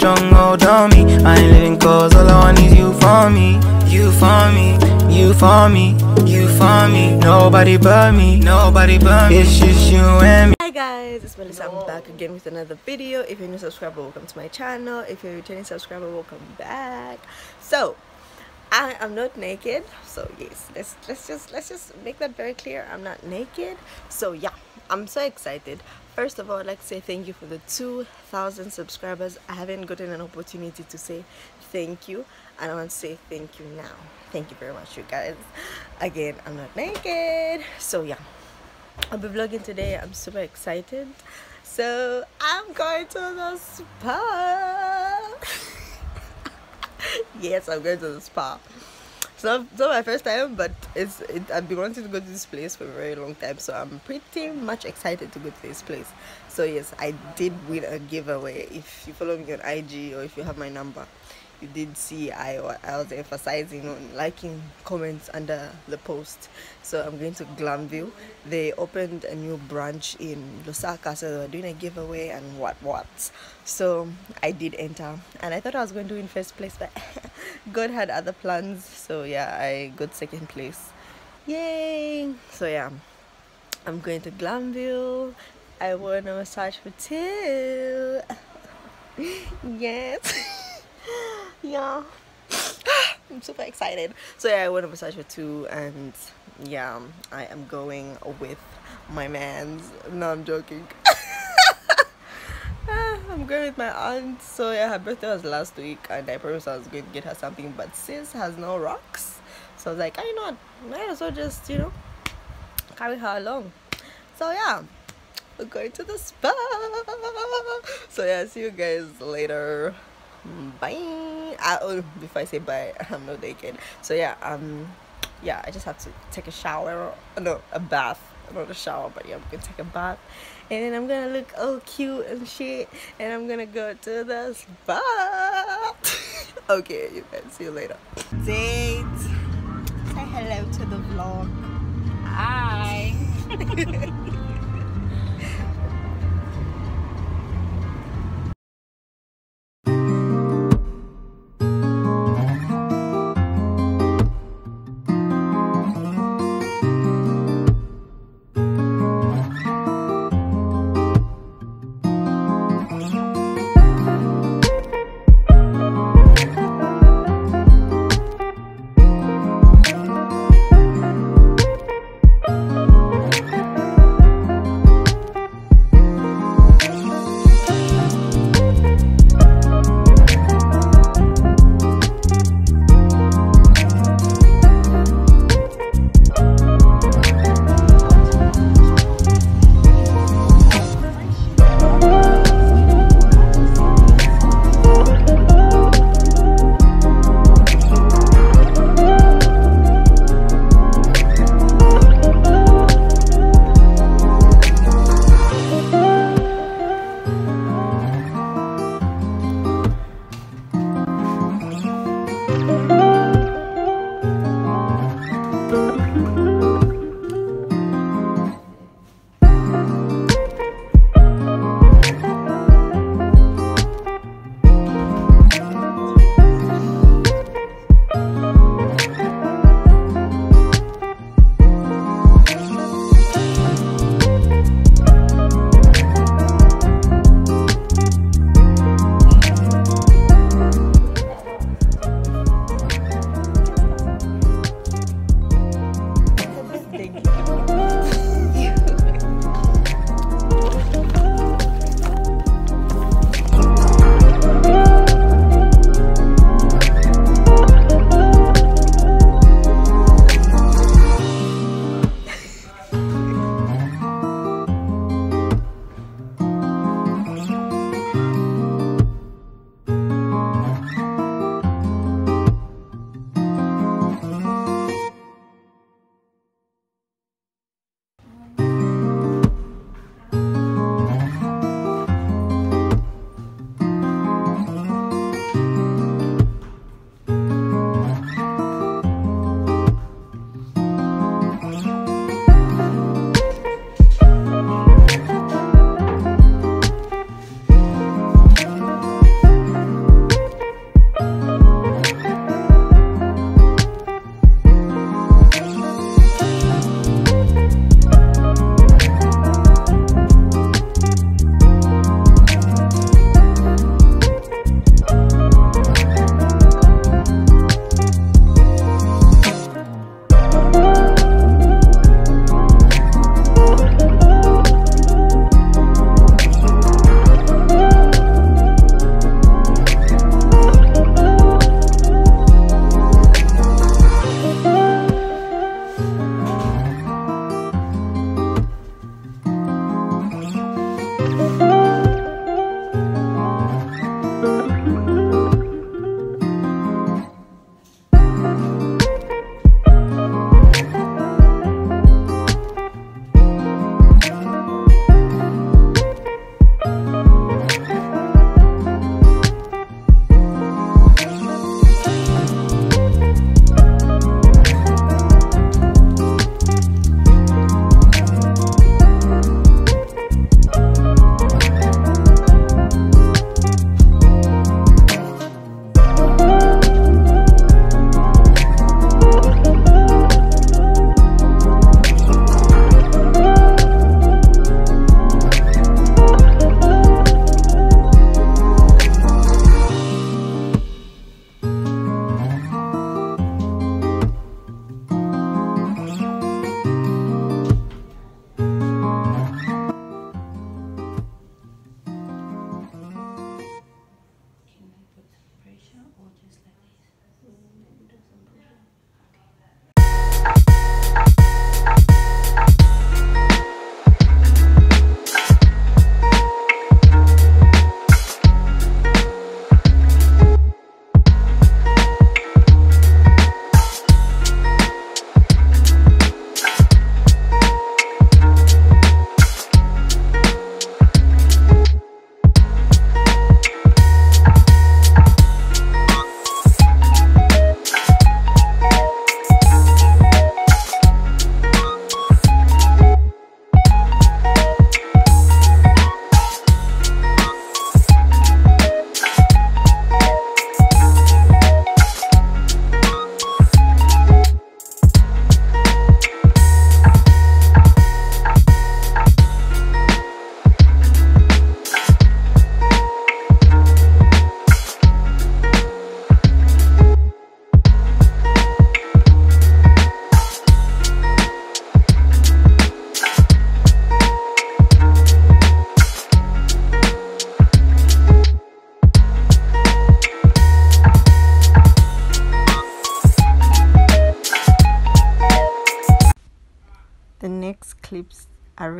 on me. I ain't living cause all I want is you for me. You for me, you for me, you for me. Nobody but me, nobody but me. It's just you and me. Hi guys, it's Melissa. I'm back again with another video. If you're a new subscriber, welcome to my channel. If you're a returning subscriber, welcome back. So, I am not naked. So yes, let's let's just let's just make that very clear. I'm not naked. So yeah, I'm so excited. First of all, I'd like to say thank you for the 2,000 subscribers. I haven't gotten an opportunity to say thank you, and I want to say thank you now. Thank you very much, you guys. Again, I'm not naked. So yeah. I'll be vlogging today. I'm super excited. So I'm going to the spa. yes, I'm going to the spa. It's not, it's not my first time, but it's it, I've been wanting to go to this place for a very long time. So I'm pretty much excited to go to this place. So yes, I did win a giveaway. If you follow me on IG or if you have my number, you did see I, I was emphasizing on liking comments under the post. So i'm going to glamville they opened a new branch in lusaka. So they were doing a giveaway and what what. So i did enter. And i thought i was going to win first place but god had other plans. So yeah i got second place. Yay! So yeah i'm going to glamville i want a massage for two yes yeah. I'm super excited. So yeah i went to massage for two and yeah i am going with my man's. No i'm joking. Ah, I'm going with my aunt. So yeah her birthday was last week and i promised i was going to get her something but sis has no rocks. So i was like i not? Might as well just you know carry her along. So yeah we're going to the spa. So yeah see you guys later. Bye Oh, before i say bye. I'm not naked. So yeah um yeah i just have to take a shower. No a bath. Not a shower but yeah i'm gonna take a bath. And then i'm gonna look all cute and shit. And i'm gonna go to the spa. Okay you guys see you later. Date. Say hello to the vlog. Hi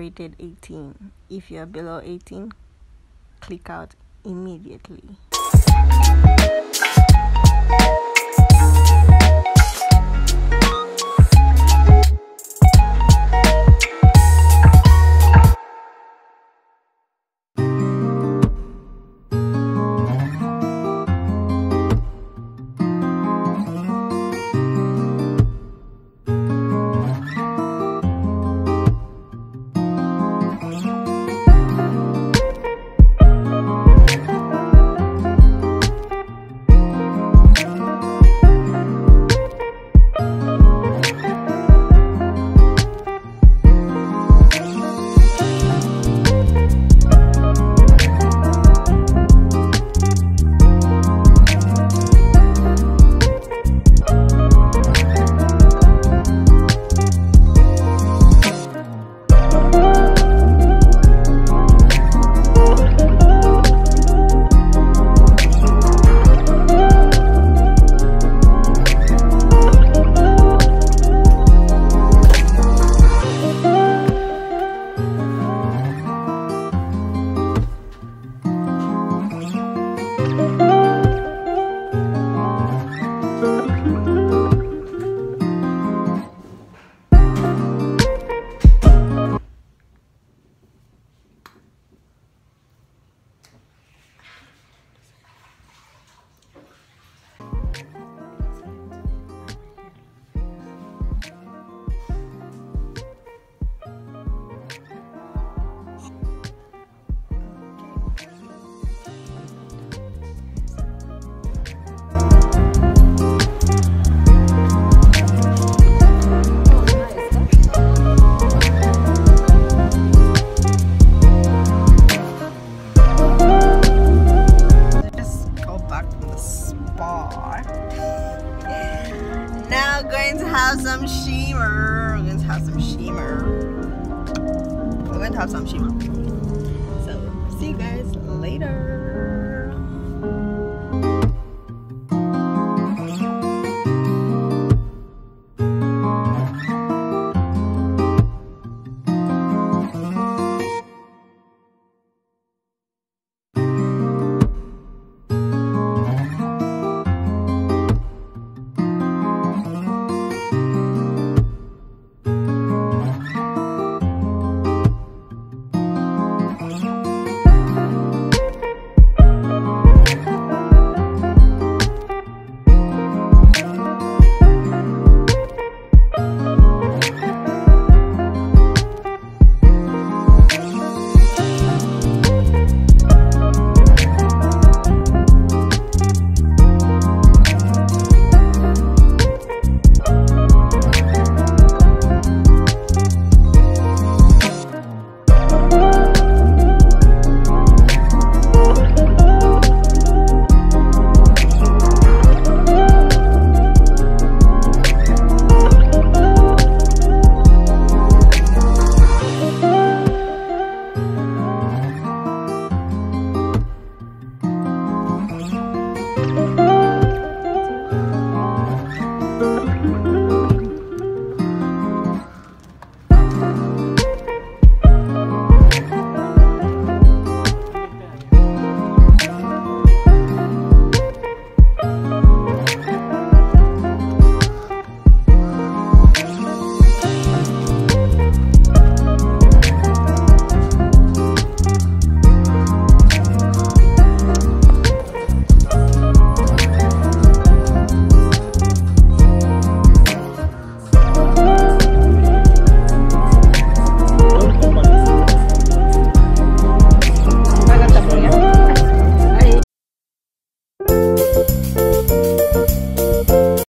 rated 18 if you are below 18 click out immediately